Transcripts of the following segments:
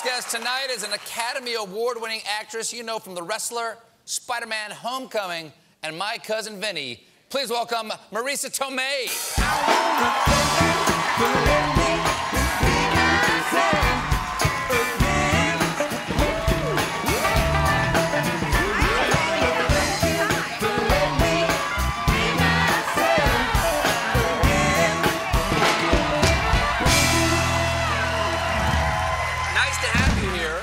first guest tonight is an Academy Award winning actress you know from The Wrestler, Spider Man Homecoming, and My Cousin Vinny. Please welcome Marisa Tomei. To have you here.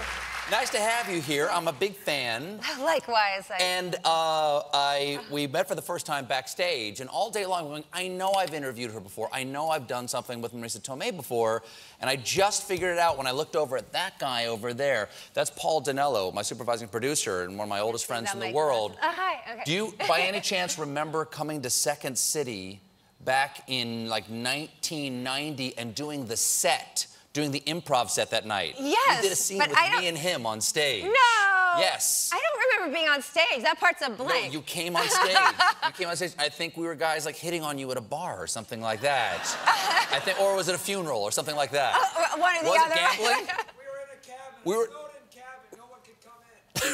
Nice to have you here. I'm a big fan. Likewise. I, And uh, I, we met for the first time backstage, and all day long, going, I know I've interviewed her before. I know I've done something with Marisa Tomei before. And I just figured it out when I looked over at that guy over there. That's Paul Dinello, my supervising producer and one of my oldest friends in the world. Uh, hi. Okay. Do you, by any chance, remember coming to Second City back in like 1990 and doing the set, doing the improv set that night? Yes, You did a scene with me and him on stage. No. Yes. I don't remember being on stage. That part's a blank. No, blank. you came on stage. you came on stage. I think we were guys like hitting on you at a bar or something like that. I think, or was it a funeral or something like that? Uh, One or the was other. it gambling? We were in a cabin, We were- snowed-in cabin. No one could come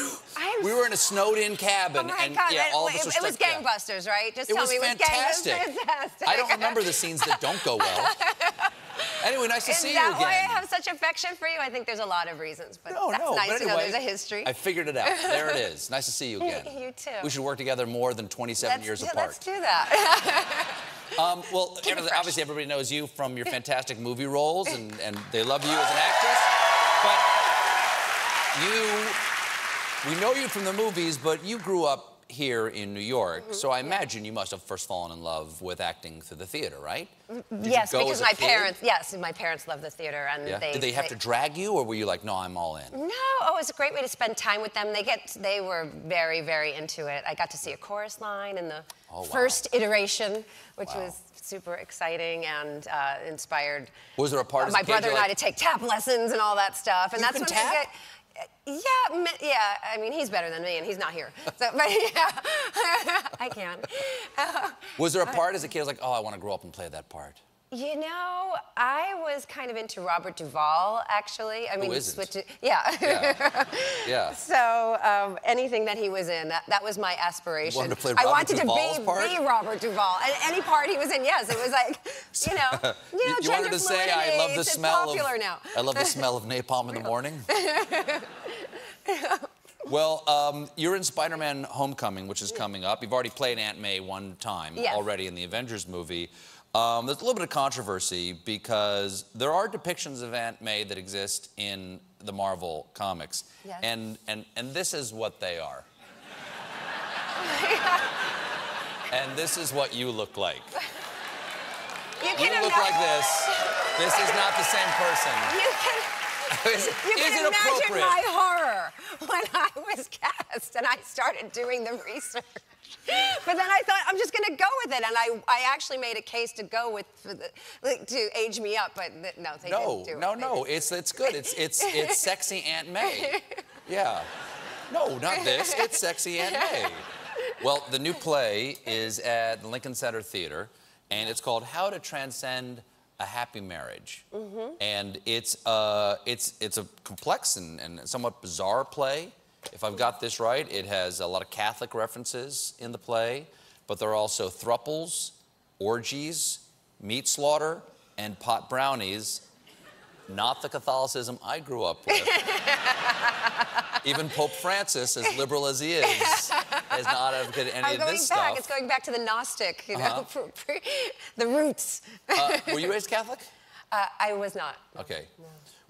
in. I am we were in a snowed-in cabin, Oh my and God! yeah, it, all of us it, were it was stuck- yeah. gangbusters, right? Just It tell was me it was fantastic. gang- It was fantastic. I don't remember the scenes that don't go well. Anyway, nice to Is see you again. Is that why I have such affection for you? I think there's a lot of reasons, but no, that's no, nice but to know there's a history. I figured it out. There it is. Nice to see you again. You too. We should work together more than 27 let's, years do, apart. let's do that. Um, well, everything- fresh. obviously everybody knows you from your fantastic movie roles, and, and they love you as an actress. But you, we know you from the movies, but you grew up here in New York, so I imagine you must have first fallen in love with acting through the theater, right? Did you yes, because my kid? parents. Yes, my parents love the theater, and Yeah. they. Did they have to drag you, or were you like, no, I'm all in? No, oh, it was a great way to spend time with them. They get, they were very, very into it. I got to see a chorus line in the Oh, wow. first iteration, which Wow. was super exciting and uh, inspired. Was there a part uh, my brother and I to take tap lessons and all that stuff, and You that's when tap? I get. Yeah, yeah. I mean, he's better than me, and he's not here. So, but yeah, I can. Uh, Was there a part as a kid I was like, oh, I want to grow up and play that part? You know, I was kind of into Robert Duvall, actually. I mean, he isn't? switched yeah. Yeah. Yeah. So um, anything that he was in, that, that was my aspiration. wanted to play I Robert wanted Duvall's to be, part? be Robert Duvall. And any part he was in, yes, it was like, you know, you know, you wanted gender to say, I love the it's smell popular of now. I love the smell of napalm in the morning. well, um, you're in Spider-Man: Homecoming, which is coming up. You've already played Aunt May one time Yes. already in the Avengers movie. Um, there's a little bit of controversy because there are depictions of Aunt May that exist in the Marvel comics, Yes. and and and this is what they are. and this is what you look like. You You look ima- like this. This is not the same person. You can, Is, you is can it imagine appropriate? my horror when I was cast and I started doing the research. But then I thought I'm just going to go with it, and I, I actually made a case to go with for the, like, to age me up, but th- no, they No, didn't do no, it. no. It's it's good. It's it's it's sexy Aunt May. Yeah. No, not this. It's sexy Aunt May. Well, the new play is at the Lincoln Center Theater, and it's called How to Transcend a Happy Marriage. Mm-hmm. And it's uh it's it's a complex and, and somewhat bizarre play. If I've got this right, it has a lot of Catholic references in the play, but there are also thruples, orgies, meat slaughter, and pot brownies not the Catholicism I grew up with. Even Pope Francis, as liberal as he is, has not advocated any I'm of going this back. stuff. It's going back to the Gnostic, you know, Uh-huh. the roots. Uh, were you raised Catholic? Uh, I was not. Okay.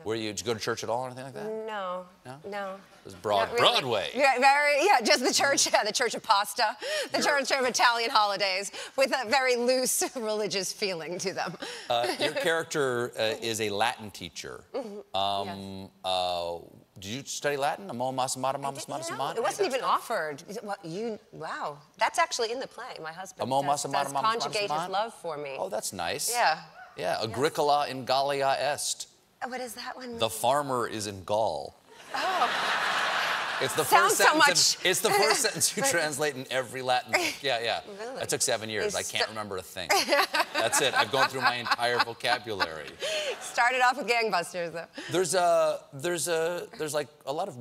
Were you, did you go to church at all or anything like that? No. No? No. It was Broad, really. Broadway. Yeah, very. Yeah, just the church. Yeah, the Church of Pasta, the Church of Italian holidays, with a very loose religious feeling to them. Uh, your character uh, is a Latin teacher. Mm-hmm. Um, uh, did you study Latin? Amo mas mata mamas No, matas mat? it wasn't even offered. Well, you, wow, that's actually in the play. My husband Amo does, masa does mamas conjugate matas his love for me. Oh, that's nice. Yeah. Yeah, agricola in Gallia est. Uh, what is that one? The farmer is in Gaul. Oh. It's the Sounds first so sentence. much- In, it's the first sentence you translate in every Latin. book. Yeah, yeah. Really? That took seven years. I can't remember a thing. That's it. I've gone through my entire vocabulary. Started off with gangbusters, though. There's a there's a there's like a lot of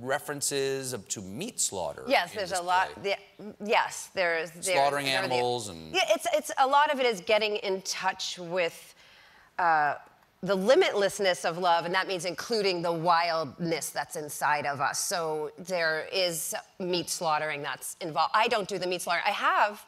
references to meat slaughter. Yes, there's a lot. Yeah, yes, there's there- Slaughtering there are the- animals and- yeah, it's it's a lot of it is getting in touch with uh, the limitlessness of love, and that means including the wildness that's inside of us. So there is meat slaughtering that's involved. I don't do the meat slaughtering. I have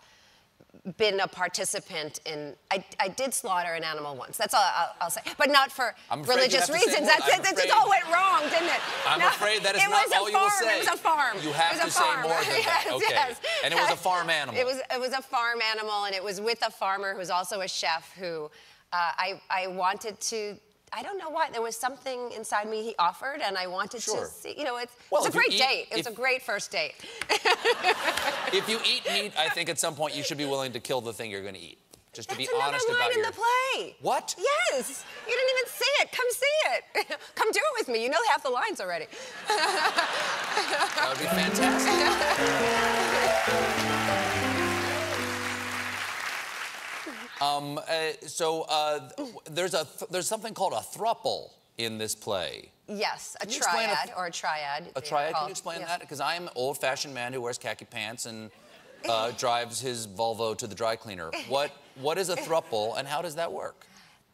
been a participant in. I, I did slaughter an animal once. That's all I'll, I'll say, but not for I'm afraid you religious reasons. That's it. It afraid- all went wrong, didn't it? I'm afraid that is not all you will farm. say. It was a farm. You have it was to a say farm. more than that. Okay. yes. And it was a farm animal. It was it was a farm animal, and it was with a farmer who's also a chef who uh, I I wanted to. I don't know why. There was something inside me he offered, and I wanted Sure. to see. You know, it's, Well, it's a great eat- date. It was if- a great first date. If you eat meat, I think at some point you should be willing to kill the thing you're going to eat. Just to That's be another honest line about in the play. What? Yes. You didn't even see it. Come see it. Come do it with me. You know half the lines already. That would be fantastic. um, uh, so uh, there's a th- there's something called a thruple in this play. Yes, a explain a triad or a triad. A triad? Can you explain that? Because I'm an old-fashioned man who wears khaki pants and uh, drives his Volvo to the dry cleaner. What what is a thruple and how does that work?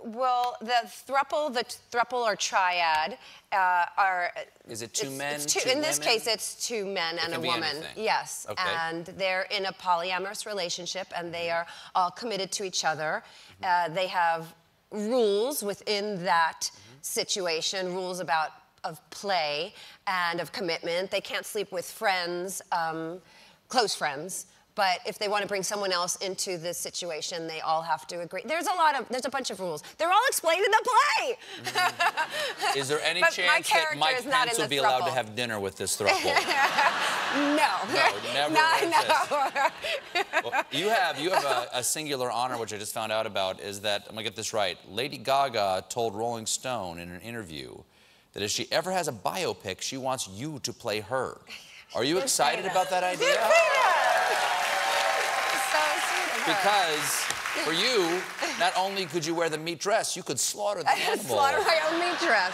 Well, the thruple, the thruple or triad, uh, are. Is it two men, it's two, two in this case, it's two men and can a woman. anything. Yes. Okay. And they're in a polyamorous relationship, and they are all committed to each other. Mm-hmm. Uh, they have rules within that situation, rules about of play and of commitment. They can't sleep with friends, um, close friends. But if they want to bring someone else into this situation, they all have to agree. There's a lot of, there's a bunch of rules. They're all explained in the play. Mm-hmm. Is there any chance that Mike is not Pence will the be allowed to have dinner with this thruple? No. No, never no, no. Well, you have you have a, a singular honor, which I just found out about, is that I'm gonna get this right. Lady Gaga told Rolling Stone in an interview that if she ever has a biopic, she wants you to play her. Are you excited about that idea? say that. So sweet of her. Because for you, not only could you wear the meat dress, you could slaughter the animal. Slaughter my own meat dress.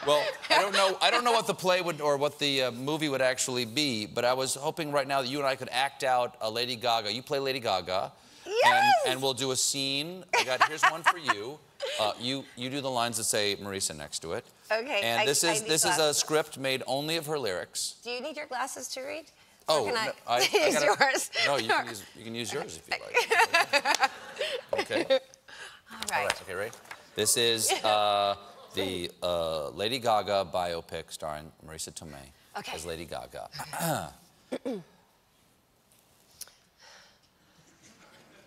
Well, I don't know. I don't know what the play would or what the uh, movie would actually be, but I was hoping right now that you and I could act out a Lady Gaga. You play Lady Gaga. Yes! And, and we'll do a scene. I got here's one for you. Uh, you you do the lines that say Marisa next to it. Okay, And this I is need this is a script made only of her lyrics. Do you need your glasses to read? Oh, can I, no, I, I use gotta- yours? No, you can use you can use yours if you like. Okay. All All right. right. Okay. Ready? This is uh, the uh, Lady Gaga biopic starring Marisa Tomei Okay. as Lady Gaga.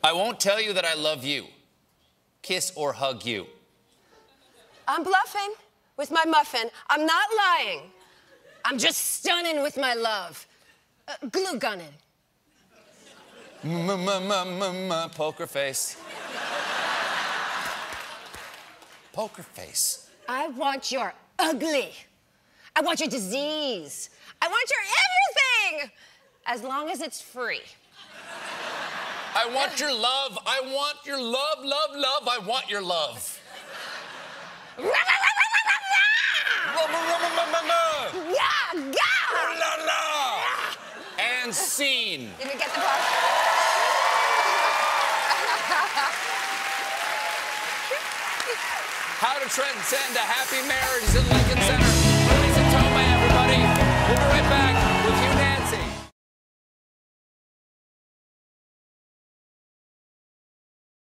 I won't tell you that I love you, kiss or hug you. I'm bluffing with my muffin. I'm not lying. I'm just stunning with my love. Uh, glue gunning. Poker face. Poker face. I want your ugly. I want your disease. I want your everything. As long as it's free. I want your love. I want your love, love, love. I want your love. Yeah, yeah and scene. Did we get the part? How to transcend a happy marriage in Lincoln Center. Ladies and gentlemen, everybody, we'll be right back.